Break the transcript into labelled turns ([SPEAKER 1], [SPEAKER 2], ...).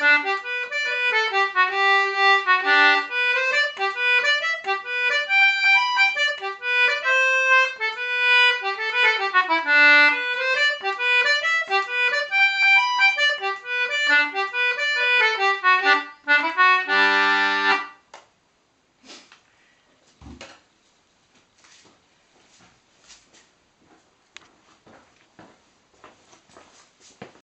[SPEAKER 1] Bye.